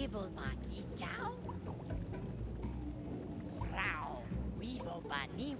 Dibblebani down. Row, Weevil Bunny.